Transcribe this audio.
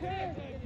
Take it!